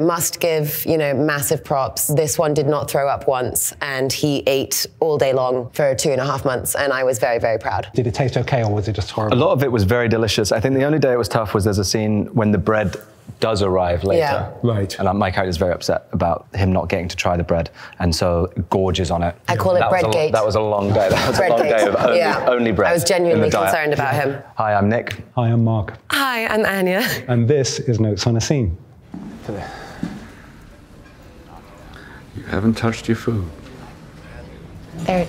Must give, you know, massive props. This one did not throw up once, and he ate all day long for two and a half months, and I was very, very proud. Did it taste okay, or was it just horrible? A lot of it was very delicious. I think the only day it was tough was there's a scene when the bread does arrive later. Yeah. Right. And uh, my character's very upset about him not getting to try the bread, and so gorges on it. I call it that was a- breadgate. That was a long day. That was a long Breadgate. day of only, Yeah. only bread. I was genuinely concerned about him. Hi, I'm Nick. Hi, I'm Mark, Hi, I'm Anya. and this is Notes on a Scene. You haven't touched your food. There,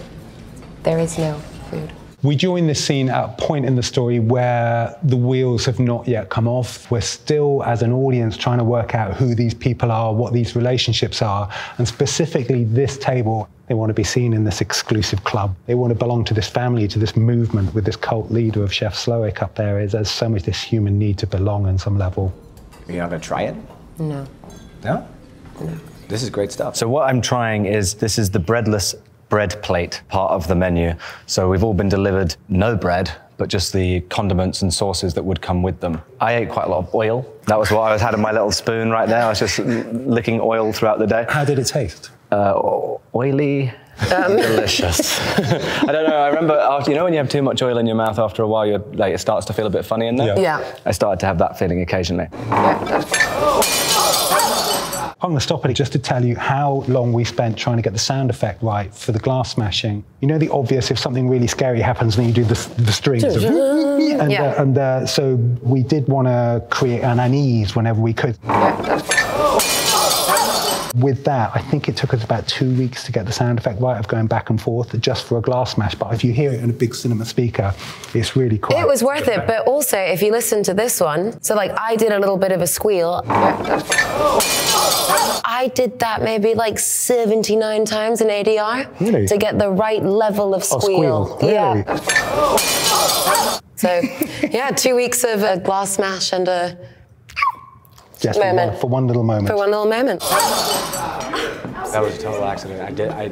there is no food. We join this scene at a point in the story where the wheels have not yet come off. We're still, as an audience, trying to work out who these people are, what these relationships are, and specifically this table. They want to be seen in this exclusive club. They want to belong to this family, to this movement with this cult leader of Chef Slowik up there. Is there's so much this human need to belong on some level. Are you not gonna try it? No. No? This is great stuff. So what I'm trying is this is the breadless bread plate part of the menu. So we've all been delivered no bread, but just the condiments and sauces that would come with them. I ate quite a lot of oil. That was what I was had in my little spoon right there. I was just licking oil throughout the day. How did it taste? Uh, o- oily. Delicious. I don't know. I remember, after, you know, when you have too much oil in your mouth after a while, you're like it starts to feel a bit funny in there. Yeah. Yeah. I started to have that feeling occasionally. I'm going to stop it just to tell you how long we spent trying to get the sound effect right for the glass smashing. You know the obvious if something really scary happens, then you do the, the strings. Of, and Yeah. uh, and uh, so we did want to create an unease whenever we could. With that, I think it took us about two weeks to get the sound effect right of going back and forth just for a glass smash. But if you hear it in a big cinema speaker, it's really quite. It was worth it, but also if you listen to this one, so like I did a little bit of a squeal. I did that maybe like 79 times in ADR Really? to get the right level of Oh, squeal. squeal. Really? Yeah. So, yeah, two weeks of a glass smash and a Just moment. for one little moment. for one little moment. That was a total accident. I did. I.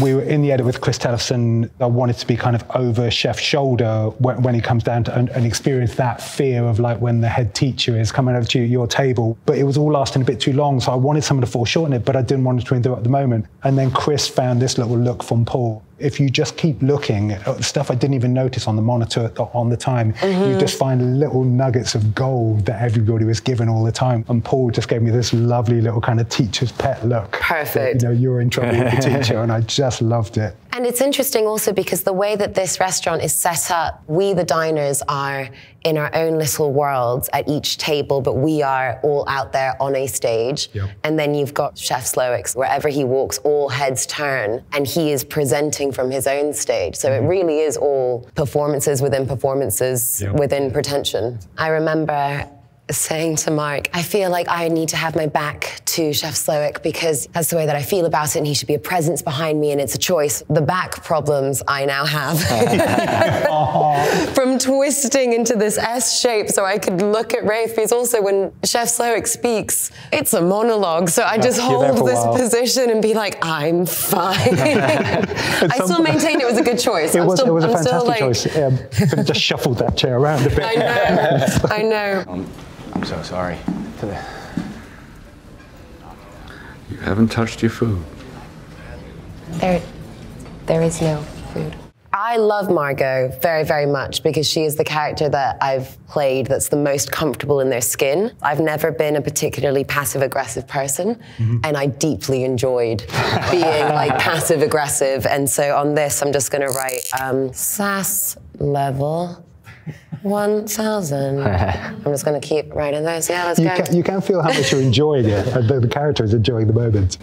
we were in the edit with Chris Tellefsen. I wanted to be kind of over Chef's shoulder when, when he comes down to and, and experience that fear of like when the head teacher is coming over to your table. But it was all lasting a bit too long, so I wanted someone to foreshorten it, but I didn't want to do it to interrupt the moment. And then Chris found this little look from Paul. If you just keep looking at stuff I didn't even notice on the monitor uh, on the time, you mm-hmm. just find little nuggets of gold that everybody was given all the time. And Paul just gave me this lovely little kind of teacher's pet look. Perfect. You know, you're in trouble with the teacher, and I just loved it. And it's interesting also because the way that this restaurant is set up, we, the diners, are in our own little worlds at each table, but we are all out there on a stage. Yep. And then you've got Chef Slowik's, wherever he walks, all heads turn, and he is presenting from his own stage. So it mm-hmm. really is all performances within performances Yep. within pretension. I remember saying to Mark, I feel like I need to have my back to Chef Slowik because that's the way that I feel about it, and he should be a presence behind me, and it's a choice. The back problems I now have from twisting into this S shape so I could look at Rafe. Because also, when Chef Slowik speaks, it's a monologue, so I just hold this position and be like, I'm fine. I still maintain it was a good choice. It I'm was, still, it was a I'm still fantastic like, choice. Um, could have just shuffled that chair around a bit. I know, I know. I'm so sorry. You haven't touched your food. There, there is no food. I love Margot very, very much because she is the character that I've played that's the most comfortable in their skin. I've never been a particularly passive aggressive person, and I deeply enjoyed being like passive aggressive. And so on this, I'm just going to write um, sass level 1000. I'm just going to keep writing those. Yeah, let's You go. can, you can feel how much you're enjoying it, and the, the character is enjoying the moment.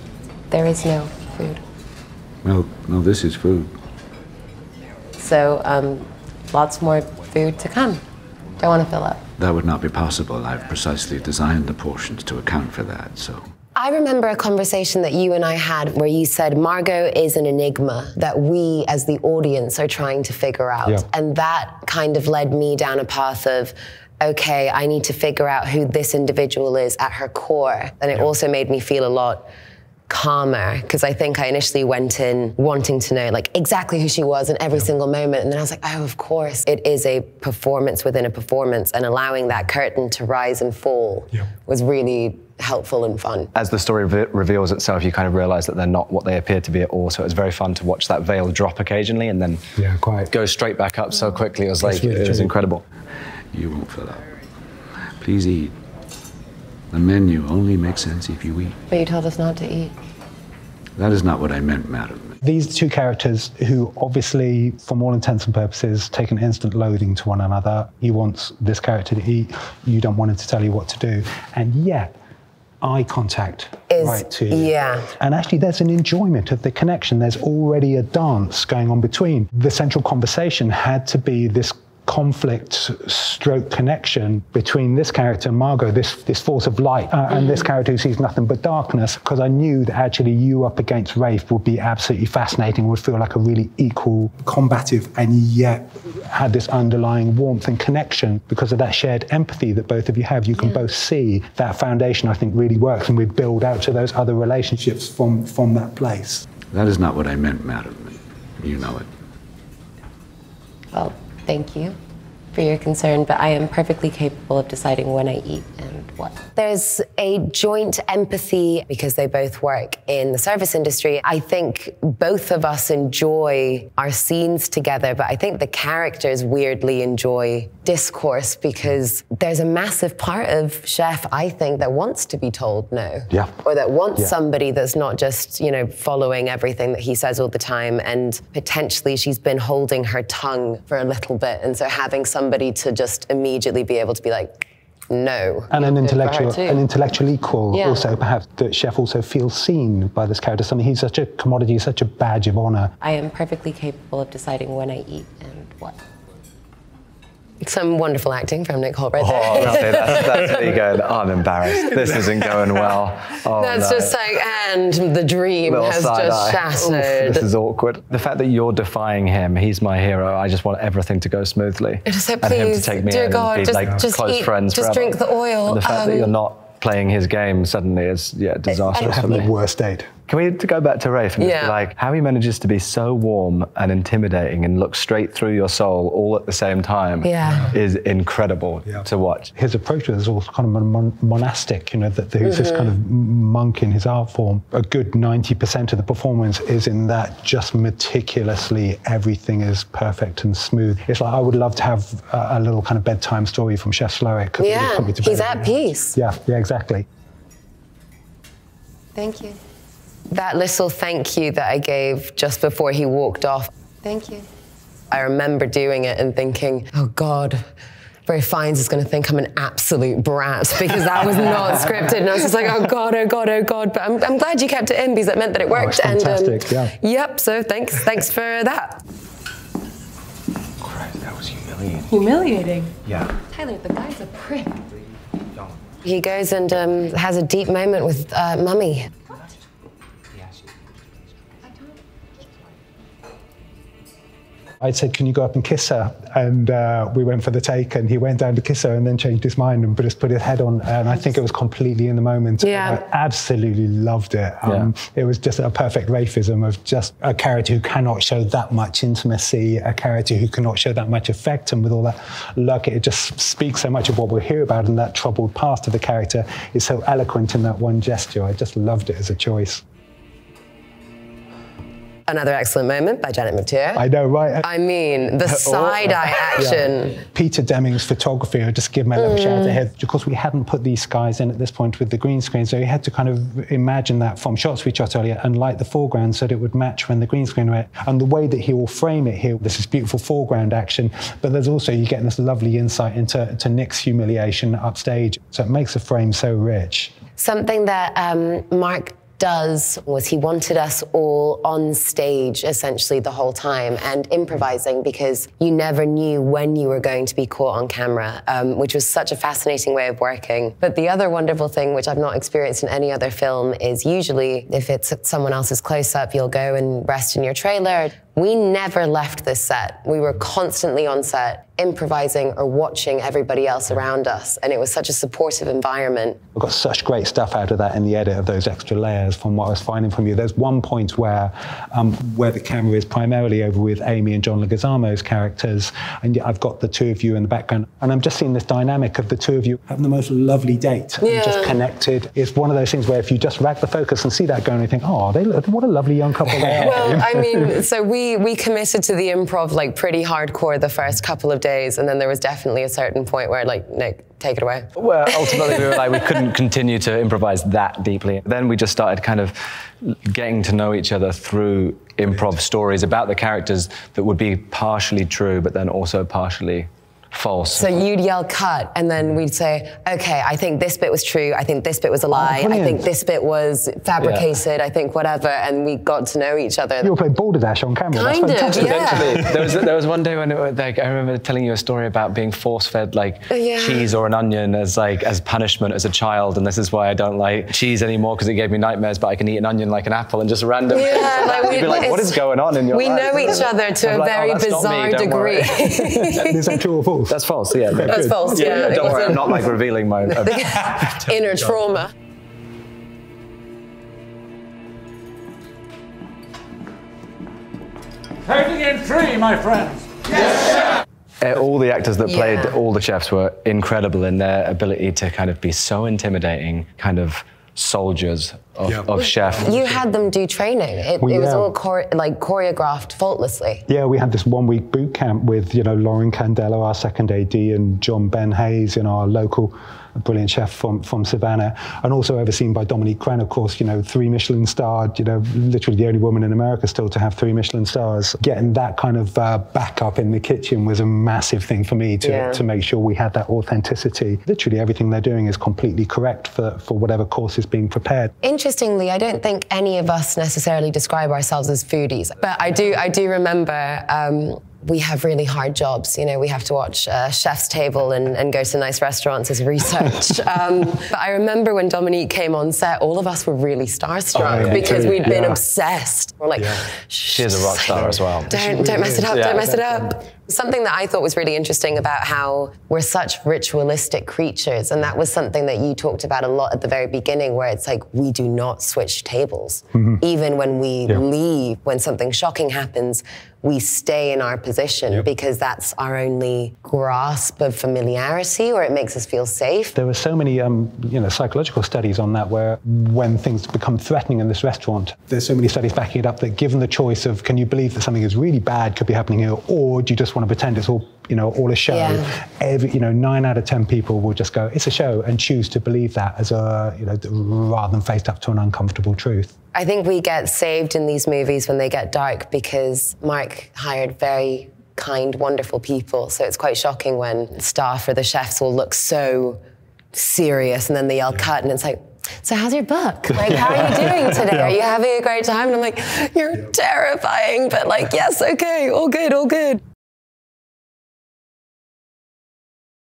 There is no food. Well, no, this is food. So um, lots more food to come. Don't want to fill up. That would not be possible. I've precisely designed the portions to account for that, so. I remember a conversation that you and I had where you said Margot is an enigma that we as the audience are trying to figure out. Yeah. And that kind of led me down a path of, okay, I need to figure out who this individual is at her core. And it also made me feel a lot calmer because I think I initially went in wanting to know like exactly who she was in every single moment. And then I was like, oh, of course, it is a performance within a performance. And allowing that curtain to rise and fall Yeah. was really helpful and fun. As the story re- reveals itself, you kind of realize that they're not what they appear to be at all. So it was very fun to watch that veil drop occasionally and then Yeah, quite. go straight back up so quickly. It was like, really it was incredible. You won't fill up. Please eat. The menu only makes sense if you eat. But you told us not to eat. That is not what I meant, madam. These two characters, who obviously, from all intents and purposes, take an instant loathing to one another. He wants this character to eat. You don't want him to tell you what to do. And yet, eye contact Is- right to you. yeah. And actually, there's an enjoyment of the connection. There's already a dance going on between. The central conversation had to be this conflict stroke connection between this character Margot this this force of light uh, and this character who sees nothing but darkness because I knew that actually you up against Rafe would be absolutely fascinating would feel like a really equal combative and yet had this underlying warmth and connection because of that shared empathy that both of you have you can both see that foundation I think really works and we build out to those other relationships from from that place That is not what I meant, madam. You know it. Well, thank you for your concern, but I am perfectly capable of deciding when I eat and what. There's a joint empathy because they both work in the service industry. I think both of us enjoy our scenes together, but I think the characters weirdly enjoy discourse because there's a massive part of Chef, I think, that wants to be told no. Yeah. Or that wants Yeah. somebody that's not just, you know, following everything that he says all the time. And potentially she's been holding her tongue for a little bit. And so having somebody to just immediately be able to be like, no. and an Good for her intellectual, an intellectual equal. Yeah. Also, perhaps that Chef also feels seen by this character. Something he's such a commodity, such a badge of honor. I am perfectly capable of deciding when I eat and what. Some wonderful acting from Nick Hoult right there. Oh, no, that's, that's me going, I'm embarrassed. This isn't going well. Oh, That's no. just like, and the dream Little has just eye. Oof, shattered. this is awkward. The fact that you're defying him, he's my hero. I just want everything to go smoothly. Say, and him to take me dear in God, and be just- like just close eat- friends just forever. drink the oil, And the fact that um, you're not playing his game suddenly is yeah disastrous for me. the worst date. Can we to go back to Rafe and just Yeah. be like how he manages to be so warm and intimidating and look straight through your soul all at the same time Yeah. is incredible Yeah. to watch. His approach was also kind of mon- monastic, you know, that he's this mm-hmm. kind of monk in his art form. A good 90% of the performance is in that just meticulously everything is perfect and smooth. It's like I would love to have a, a little kind of bedtime story from Chef Slowik. 'cause it would Yeah, put me to he's at every peace. Yeah, yeah, exactly. Thank you. That little thank you that I gave just before he walked off. Thank you. I remember doing it and thinking, oh God, Ralph Fiennes is going to think I'm an absolute brat because that was not scripted. And I was just like, oh God, oh God, oh God. But I'm, I'm glad you kept it in because that meant that it worked. it's fantastic, and yeah. Yep, so thanks, thanks for that. Christ, that was humiliating. Humiliating. Yeah. Tyler, the guy's a prick. He goes and um, has a deep moment with uh, Mummy. I said, "Can you go up and kiss her?" And uh, we went for the take, and he went down to kiss her, and then changed his mind and just put his head on. And I think it was completely in the moment. Yeah. I absolutely loved it. Um, It was just a perfect Rafism of just a character who cannot show that much intimacy, a character who cannot show that much affect, and with all that luck, it just speaks so much of what we'll hear about, and that troubled past of the character is so eloquent in that one gesture. I just loved it as a choice. Another excellent moment by Janet McTeer. I know, right? I mean, the side eye action. Peter Deming's photography, I'll just give a little shout ahead. Of course, we hadn't put these skies in at this point with the green screen, so he had to kind of imagine that from shots we shot earlier and light the foreground so that it would match when the green screen went. And the way that he will frame it here, this is beautiful foreground action, but there's also, you get this lovely insight into to Nick's humiliation upstage. So it makes the frame so rich. Something that um, Mark does was he wanted us all on stage essentially the whole time and improvising because you never knew when you were going to be caught on camera, um, which was such a fascinating way of working. But the other wonderful thing, which I've not experienced in any other film, is usually if it's someone else's close up, you'll go and rest in your trailer. We never left this set. We were constantly on set, improvising or watching everybody else around us. And it was such a supportive environment. I got such great stuff out of that in the edit of those extra layers from what I was finding from you. There's one point where um, where the camera is primarily over with Amy and John Leguizamo's characters, and yet I've got the two of you in the background, and I'm just seeing this dynamic of the two of you having the most lovely date, and just connected. It's one of those things where if you just rack the focus and see that going, you think, oh, they look, what a lovely young couple they are. Well, I mean, so we we committed to the improv like pretty hardcore the first couple of days, and then there was definitely a certain point where like Nick, take it away. Well, ultimately, we were like, we couldn't continue to improvise that deeply. Then we just started kind of getting to know each other through improv stories about the characters that would be partially true, but then also partially false. So you'd yell cut, and then mm-hmm. we'd say, okay, I think this bit was true. I think this bit was a oh, lie. I think this bit was fabricated. I think whatever, and we got to know each other. You all played Balderdash on camera. Kind of, That's fantastic. yeah. There was there was one day when it, was like I remember telling you a story about being force-fed like Oh, yeah. cheese or an onion as like as punishment as a child, and this is why I don't like cheese anymore because it gave me nightmares. But I can eat an onion like an apple and just random. Yeah, like You'd we- be like, what it's- is going on in your we life? know each other to I'm a like, oh, very that's not me, bizarre don't worry. degree. Is that true or false? That's false. Yeah, That's false. Yeah, it don't worry. wasn't- I'm not like revealing my. uh, Inner trauma. Counting in three, my friends. Uh, all the actors that played Yeah. all the chefs were incredible in their ability to kind of be so intimidating, kind of soldiers of, of chef. You had them do training. It, Well, it was yeah. all chore- like choreographed faultlessly. Yeah, we had this one week boot camp with, you know, Lauren Candela, our second AD, and John Ben Hayes, in our local brilliant chef from, from Savannah, and also overseen by Dominique Crenn, of course, you know, three Michelin starred, you know, literally the only woman in America still to have three Michelin stars. Getting that kind of uh, backup in the kitchen was a massive thing for me to, Yeah. to make sure we had that authenticity. Literally everything they're doing is completely correct for, for whatever course is being prepared. Interestingly, I don't think any of us necessarily describe ourselves as foodies, but I do. I do remember. Um, we have really hard jobs. You know, we have to watch uh, Chef's Table and, and go to nice restaurants as research. um, but I remember when Dominique came on set, all of us were really starstruck Oh, yeah, because true. we'd been Yeah. obsessed. We're like, She is a rock star as well. Don't, don't mess it up, Yeah. don't mess it up. Something that I thought was really interesting about how we're such ritualistic creatures, and that was something that you talked about a lot at the very beginning, where it's like we do not switch tables. Even when we leave, when something shocking happens, we stay in our position because that's our only grasp of familiarity, or it makes us feel safe. There were so many, um, you know, psychological studies on that where when things become threatening in this restaurant, there's so many studies backing it up that given the choice of can you believe that something is really bad could be happening here, or do you just want to pretend it's all, you know, all a show? Yeah. Every, you know, nine out of ten people will just go, it's a show, and choose to believe that as a, you know, rather than face up to an uncomfortable truth. I think we get saved in these movies when they get dark because Mark hired very kind, wonderful people. So it's quite shocking when staff or the chefs will look so serious and then they yell cut and it's like, so how's your book? Like, how are you doing today? Are you having a great time? And I'm like, you're terrifying, but like, yes, okay, all good, all good.